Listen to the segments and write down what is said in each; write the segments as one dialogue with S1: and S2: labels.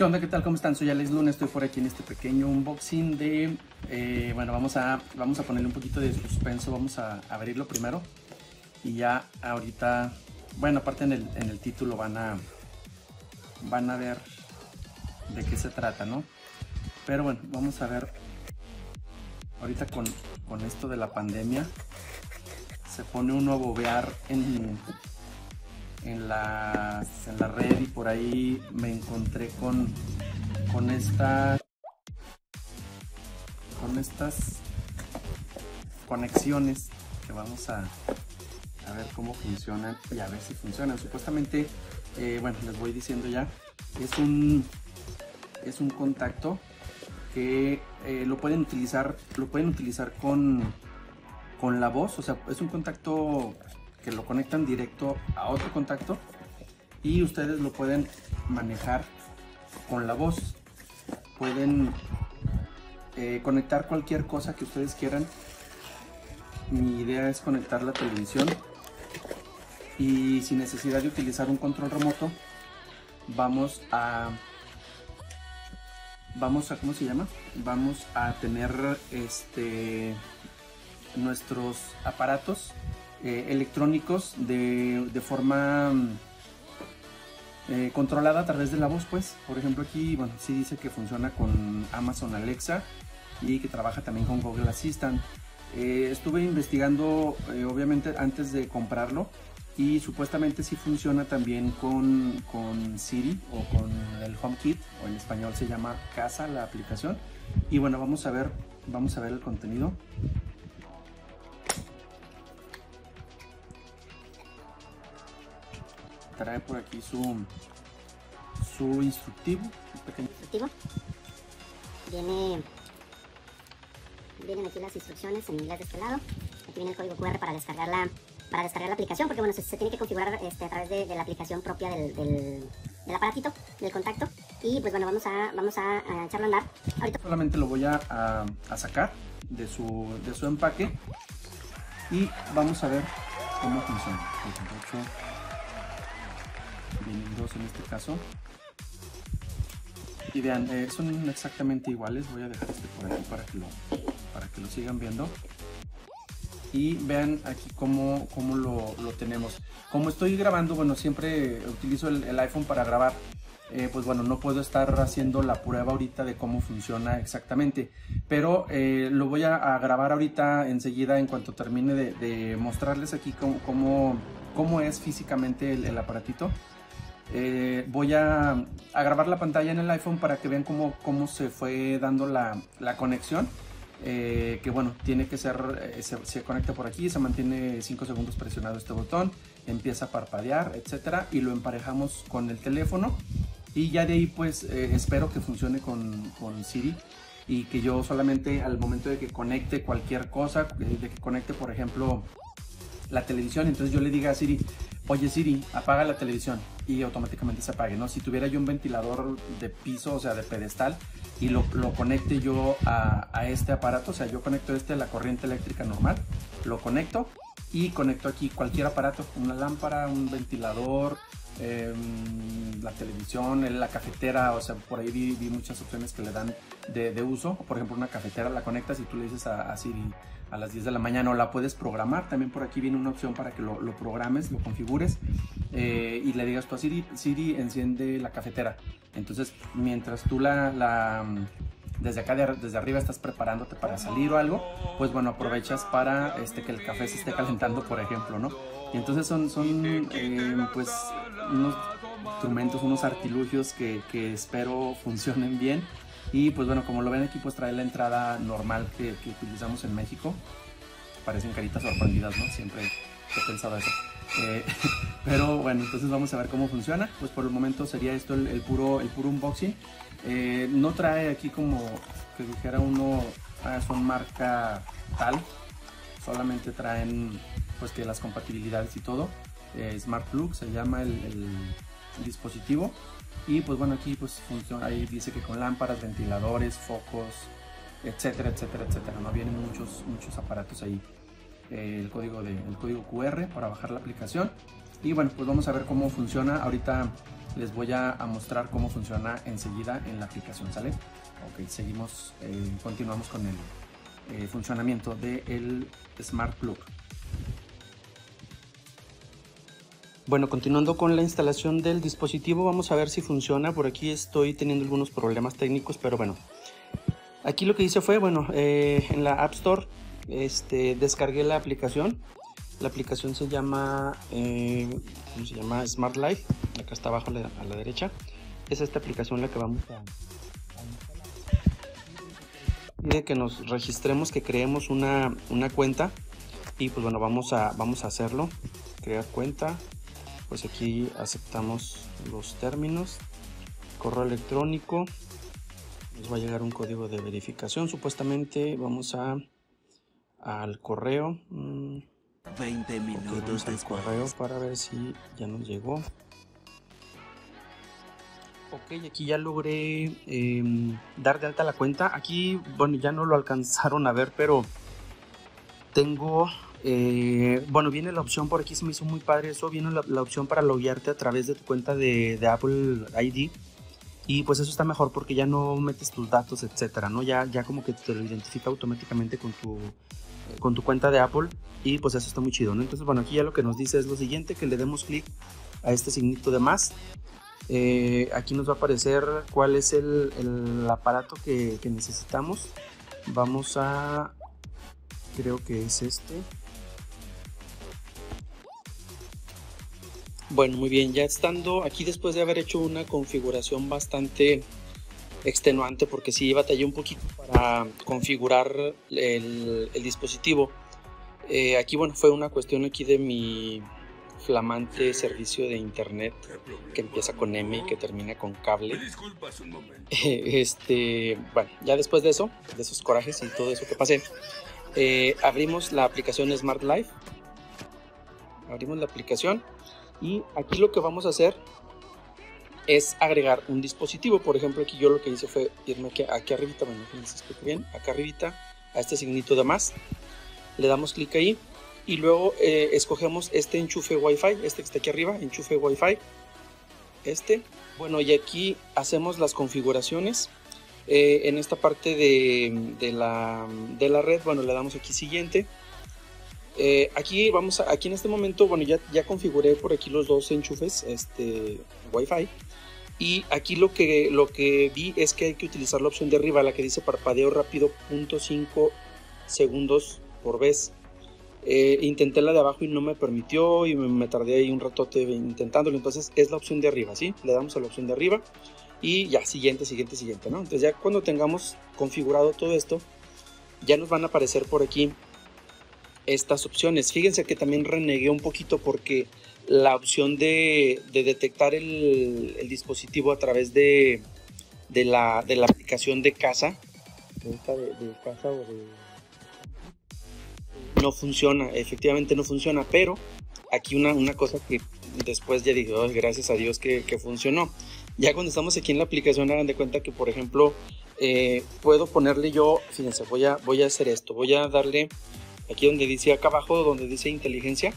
S1: ¿Qué onda? ¿Qué tal? ¿Cómo están? Soy Alex Luna, estoy por aquí en este pequeño unboxing de... eh, bueno, vamos a, vamos a ponerle un poquito de suspenso, vamos a abrirlo primero. Y ya ahorita, bueno, aparte en el, en el título van a, van a ver de qué se trata, ¿no? Pero bueno, vamos a ver ahorita con, con esto de la pandemia. Se pone uno a bobear en, en la, en la red y por ahí me encontré con, con esta con estas conexiones que vamos a, a ver cómo funcionan y a ver si funcionan. Supuestamente, eh, bueno, les voy diciendo ya, es un, es un contacto que eh, lo pueden utilizar, lo pueden utilizar con, con la voz, o sea, es un contacto que lo conectan directo a otro contacto y ustedes lo pueden manejar con la voz. Pueden eh, conectar cualquier cosa que ustedes quieran. Mi idea es conectar la televisión y sin necesidad de utilizar un control remoto vamos a vamos a cómo se llama vamos a tener este nuestros aparatos eh, electrónicos de, de forma eh, controlada a través de la voz pues. Por ejemplo aquí bueno sí dice que funciona con Amazon Alexa y que trabaja también con Google Assistant. Eh, estuve investigando obviamente antes de comprarlo y supuestamente sí funciona también con, con Siri o con el HomeKit o en español se llama Casa la aplicación. Y bueno vamos a ver vamos a ver el contenido trae por aquí su, su instructivo.
S2: Instructivo. Viene, vienen aquí las instrucciones en inglés de este lado. Aquí viene el código QR para descargar la, para descargar la aplicación, porque bueno, se, se tiene que configurar este, a través de, de, la aplicación propia del, del, del, aparatito, del contacto. Y pues bueno, vamos a, vamos a, a echarlo a andar. Ahorita.
S1: Solamente lo voy a, a, a sacar de su, de su empaque y vamos a ver cómo funciona en este caso. Y vean, eh, son exactamente iguales. Voy a dejar este por aquí para que lo, para que lo sigan viendo. Y vean aquí cómo, cómo lo, lo tenemos. Como estoy grabando, bueno, siempre utilizo el, el iPhone para grabar. Eh, pues bueno, no puedo estar haciendo la prueba ahorita de cómo funciona exactamente. Pero eh, lo voy a, grabar ahorita enseguida en cuanto termine de, mostrarles aquí cómo, cómo, cómo, es físicamente el aparatito. Eh, voy a, a, grabar la pantalla en el iPhone para que vean cómo, cómo se fue dando la, la conexión. Eh, que bueno, tiene que ser, eh, se, se, conecta por aquí, se mantiene 5 segundos presionado este botón, empieza a parpadear, etcétera, y lo emparejamos con el teléfono. Y ya de ahí, pues eh, espero que funcione con, con, Siri y que yo solamente al momento de que conecte cualquier cosa, de que conecte, por ejemplo, la televisión, entonces yo le diga a Siri, oye Siri, apaga la televisión y automáticamente se apague, ¿no? Si tuviera yo un ventilador de piso, o sea, de pedestal, y lo, lo conecte yo a, este aparato, o sea, yo conecto este a la corriente eléctrica normal, lo conecto y conecto aquí cualquier aparato, una lámpara, un ventilador, eh, la televisión, la cafetera, o sea, por ahí vi, muchas opciones que le dan de, de, uso, por ejemplo, una cafetera la conectas y tú le dices a, a Siri, a las 10 de la mañana o la puedes programar. También por aquí viene una opción para que lo, lo programes, lo configures eh, y le digas tú a Siri, Siri enciende la cafetera. Entonces, mientras tú la, la desde acá, de, desde arriba estás preparándote para salir o algo, pues bueno, aprovechas para este, que el café se esté calentando, por ejemplo, ¿no? Y entonces son, son eh, pues unos instrumentos, unos artilugios que espero funcionen bien y pues bueno, como lo ven aquí, pues trae la entrada normal que, que utilizamos en México. Parecen caritas sorprendidas, ¿no? Siempre he pensado eso. Eh, pero bueno, entonces vamos a ver cómo funciona. Pues por el momento sería esto el, el puro, el puro unboxing. Eh, no trae aquí como que dijera uno, ah, son marca tal. Solamente traen pues que las compatibilidades y todo. Eh, Smart Plug se llama el, el dispositivo y pues bueno aquí pues funciona ahí dice que con lámparas ventiladores focos etcétera etcétera etcétera no vienen muchos muchos aparatos ahí el código de el código QR para bajar la aplicación Y bueno, pues vamos a ver cómo funciona. Ahorita les voy a, mostrar cómo funciona enseguida en la aplicación, ¿sale? Ok, seguimos, eh, continuamos con el eh, funcionamiento del Smart Plug. Bueno, continuando con la instalación del dispositivo, vamos a ver si funciona. Por aquí estoy teniendo algunos problemas técnicos, pero bueno. Aquí lo que hice fue, bueno, eh, en la App Store este, descargué la aplicación. La aplicación se llama, eh, ¿cómo se llama? Smart Life. Acá está abajo a la, derecha. Es esta aplicación la que vamos a, Pide que nos registremos, que creemos una, una cuenta. Y pues bueno, vamos a, vamos a hacerlo. Crear cuenta pues aquí aceptamos los términos. Correo electrónico. Nos va a llegar un código de verificación. Supuestamente vamos a al correo.
S3: 20 mm, minutos
S1: de correo para ver si ya nos llegó. Ok aquí ya logré em, dar de alta la cuenta. Aquí bueno ya no lo alcanzaron a ver pero tengo eh, bueno, viene la opción por aquí, se me hizo muy padre eso. Viene la, opción para loguearte a través de tu cuenta de, Apple ID. Y pues eso está mejor porque ya no metes tus datos, etcétera, ¿no? Ya, ya como que te lo identifica automáticamente con tu, con tu cuenta de Apple. Y pues eso está muy chido. Entonces, bueno, aquí ya lo que nos dice es lo siguiente: que le demos clic a este signito de más. Eh, aquí nos va a aparecer cuál es el, aparato que necesitamos. Vamos a. Creo que es este. Bueno, muy bien, ya estando aquí después de haber hecho una configuración bastante extenuante, porque sí batallé un poquito para configurar el, dispositivo. Eh, aquí, bueno, fue una cuestión aquí de mi flamante servicio de internet que empieza con M y que termina con cable. Este, bueno, ya después de eso, de esos corajes y todo eso que pasé, eh, abrimos la aplicación Smart Life. Abrimos la aplicación y aquí lo que vamos a hacer es agregar un dispositivo. Por ejemplo, aquí yo lo que hice fue irme aquí, aquí arribita, bueno, se bien, acá arribita, a este signito de más. Le damos clic ahí y luego eh, escogemos este enchufe Wi-Fi, este que está aquí arriba, enchufe Wi-Fi. Este. Bueno, y aquí hacemos las configuraciones. Eh, en esta parte de, de, la, de la red, bueno, le damos aquí siguiente eh, aquí vamos a, aquí en este momento, bueno, ya, ya configuré por aquí los dos enchufes, este, Wi-Fi. Y aquí lo que, lo que vi es que hay que utilizar la opción de arriba, la que dice parpadeo rápido, 0.5 segundos por vez. Eh, intenté la de abajo y no me permitió y me, tardé ahí un ratote intentándolo. Entonces es la opción de arriba, ¿sí? Le damos a la opción de arriba y ya, siguiente, siguiente, siguiente, ¿no? Entonces ya cuando tengamos configurado todo esto, ya nos van a aparecer por aquí estas opciones. Fíjense que también renegué un poquito porque la opción de, detectar el, dispositivo a través de, la, aplicación de casa, no funciona, efectivamente no funciona, pero aquí una, una cosa que después ya dije, gracias a Dios que, funcionó. Ya cuando estamos aquí en la aplicación, hagan de cuenta que, por ejemplo, eh, puedo ponerle yo, fíjense, voy a, voy a hacer esto, voy a darle aquí donde dice acá abajo, donde dice inteligencia.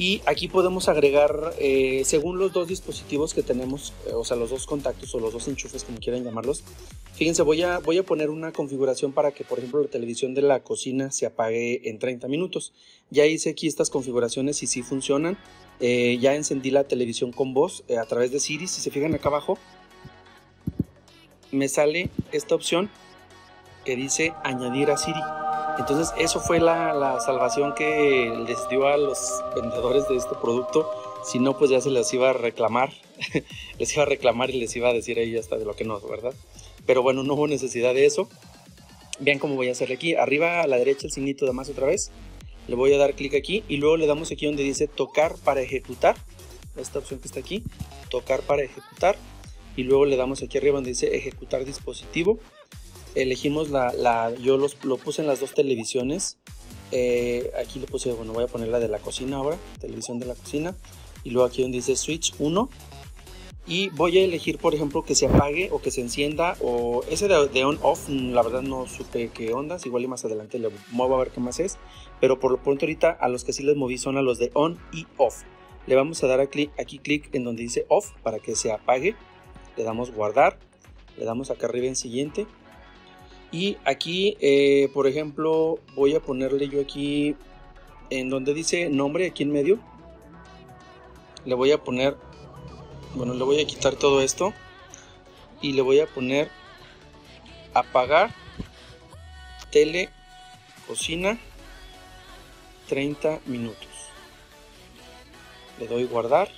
S1: Y aquí podemos agregar, eh, según los dos dispositivos que tenemos, eh, o sea, los dos contactos o los dos enchufes, como quieran llamarlos. Fíjense, voy a, voy a poner una configuración para que, por ejemplo, la televisión de la cocina se apague en 30 minutos. Ya hice aquí estas configuraciones y sí funcionan. Eh, ya encendí la televisión con voz a través de Siri. Si se fijan acá abajo, me sale esta opción que dice añadir a Siri. Entonces eso fue la, salvación que les dio a los vendedores de este producto. Si no, pues ya se les iba a reclamar. les iba a reclamar y les iba a decir ahí hasta de lo que no, ¿verdad? Pero bueno, no hubo necesidad de eso. Vean cómo voy a hacerle aquí. Arriba a la derecha el signito de más otra vez. Le voy a dar clic aquí y luego le damos aquí donde dice tocar para ejecutar. Esta opción que está aquí. Tocar para ejecutar. Y luego le damos aquí arriba donde dice ejecutar dispositivo elegimos la, la yo los, lo puse en las dos televisiones. Eh, aquí le puse, bueno, voy a poner la de la cocina ahora, televisión de la cocina. Y luego aquí donde dice Switch 1. y voy a elegir por ejemplo que se apague o que se encienda o ese de, on off la verdad no supe qué ondas igual y más adelante le muevo a ver qué más es pero por lo pronto ahorita a los que sí les moví son a los de on y off le vamos a dar aquí, aquí clic en donde dice off para que se apague le damos guardar le damos acá arriba en siguiente y aquí eh, por ejemplo voy a ponerle yo aquí en donde dice nombre aquí en medio. Le voy a poner bueno le voy a quitar todo esto y le voy a poner apagar tele cocina 30 minutos. Le doy guardar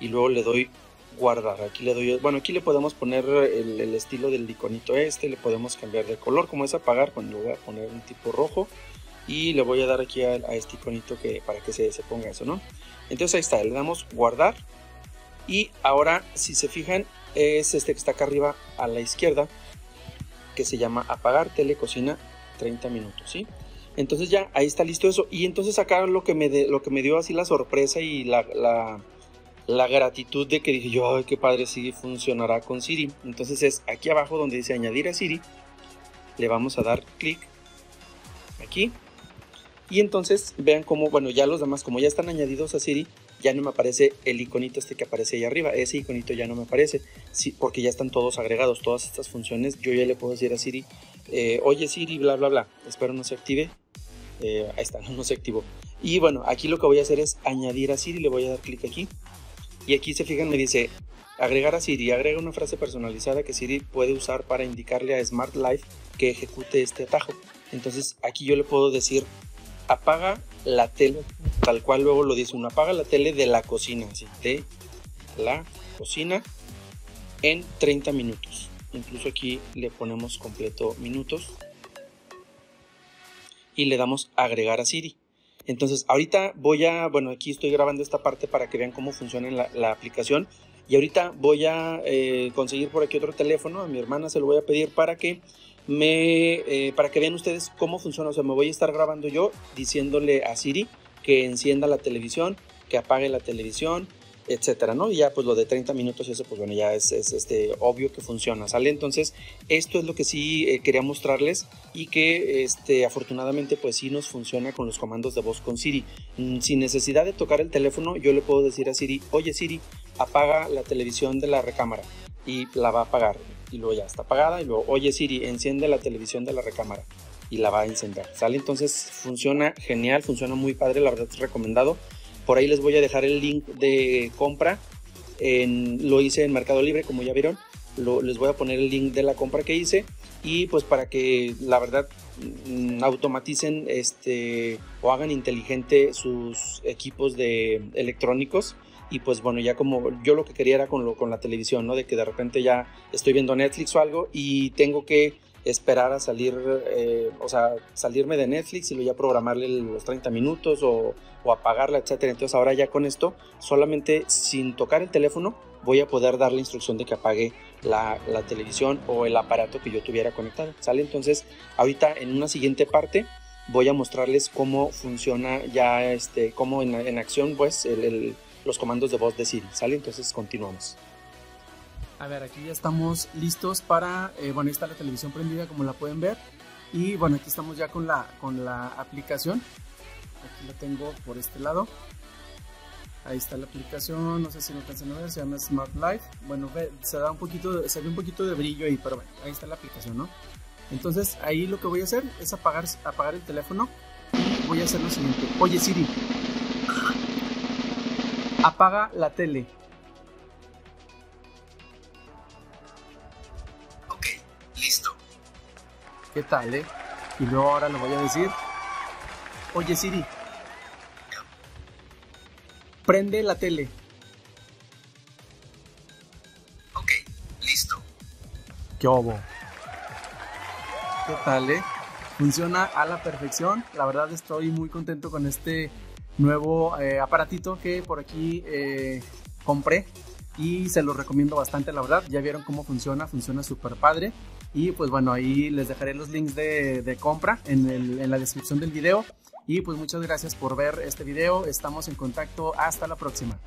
S1: y luego le doy guardar aquí le doy bueno aquí le podemos poner el, estilo del iconito este le podemos cambiar de color como es apagar cuando voy a poner un tipo rojo y le voy a dar aquí a, este iconito que para que se, se ponga eso no entonces ahí está le damos guardar y ahora, si se fijan, es este que está acá arriba a la izquierda, que se llama apagar telecocina 30 minutos, ¿sí? Entonces ya, ahí está listo eso. Y entonces acá lo que me, lo que me dio así la sorpresa y la, la, gratitud de que dije yo, ay, qué padre, Siri funcionará con Siri. Entonces es aquí abajo donde dice añadir a Siri, le vamos a dar clic aquí. Y entonces vean cómo, bueno, ya los demás, como ya están añadidos a Siri, ya no me aparece el iconito este que aparece ahí arriba. Ese iconito ya no me aparece, sí, porque ya están todos agregados, todas estas funciones. Yo ya le puedo decir a Siri, eh, oye Siri, bla, bla, bla. Espero no se active. Eh, ahí está, no se activó. Y bueno, aquí lo que voy a hacer es añadir a Siri, le voy a dar clic aquí. Y aquí se fijan, me dice agregar a Siri, agrega una frase personalizada que Siri puede usar para indicarle a Smart Life que ejecute este atajo. Entonces aquí yo le puedo decir apaga la tele, tal cual luego lo dice uno, apaga la tele de la cocina, ¿sí? de la cocina en 30 minutos. Incluso aquí le ponemos completo minutos y le damos agregar a Siri. Entonces ahorita voy a, bueno aquí estoy grabando esta parte para que vean cómo funciona la, aplicación y ahorita voy a eh, conseguir por aquí otro teléfono, a mi hermana se lo voy a pedir para que me, eh, para que vean ustedes cómo funciona. O sea, me voy a estar grabando yo diciéndole a Siri que encienda la televisión, que apague la televisión, etcétera, ¿no? Y ya pues lo de 30 minutos, eso pues bueno, ya es, este, obvio que funciona, ¿sale? Entonces, esto es lo que sí eh, quería mostrarles y que este, afortunadamente pues sí nos funciona con los comandos de voz con Siri. Mm, sin necesidad de tocar el teléfono, yo le puedo decir a Siri, oye Siri, apaga la televisión de la recámara y la va a apagar y luego ya está apagada y luego, oye Siri, enciende la televisión de la recámara y la va a encender. ¿Sale? Entonces funciona genial, funciona muy padre, la verdad es recomendado. Por ahí les voy a dejar el link de compra. Lo hice en Mercado Libre, como ya vieron. les voy a poner el link de la compra que hice y pues para que la verdad mm, automaticen este o hagan inteligente sus equipos de electrónicos y pues bueno, ya como yo lo que quería era con, lo, con la televisión, ¿no? De que de repente ya estoy viendo Netflix o algo y tengo que esperar a salir, eh, o sea, salirme de Netflix y luego ya programarle los 30 minutos o, o apagarla, etcétera. Entonces ahora ya con esto, solamente sin tocar el teléfono, voy a poder dar la instrucción de que apague la, la, televisión o el aparato que yo tuviera conectado. ¿Sale? Entonces, ahorita en una siguiente parte voy a mostrarles cómo funciona ya, este, cómo en, en acción, pues, el, el los comandos de voz de Siri. ¿Sale? Entonces continuamos. A ver, aquí ya estamos listos para, eh, bueno, ahí está la televisión prendida como la pueden ver. Y bueno, aquí estamos ya con la, con la aplicación. Aquí la tengo por este lado. Ahí está la aplicación, no sé si lo alcanzan a ver, se llama Smart Life. Bueno, se da un poquito, se ve un poquito de brillo ahí, pero bueno, ahí está la aplicación, ¿no? Entonces ahí lo que voy a hacer es apagar, apagar el teléfono y voy a hacer lo siguiente. Oye Siri, Apaga la tele. ¿Qué tal, eh? Y luego ahora le voy a decir, oye Siri, prende la tele.
S3: Ok, listo.
S1: ¿Qué obo? ¿Qué tal, eh? Funciona a la perfección. La verdad estoy muy contento con este nuevo eh, aparatito que por aquí eh, compré y se lo recomiendo bastante la verdad ya vieron cómo funciona funciona súper padre y pues bueno ahí les dejaré los links de, compra en, la descripción del video. Y pues muchas gracias por ver este video. Estamos en contacto. Hasta la próxima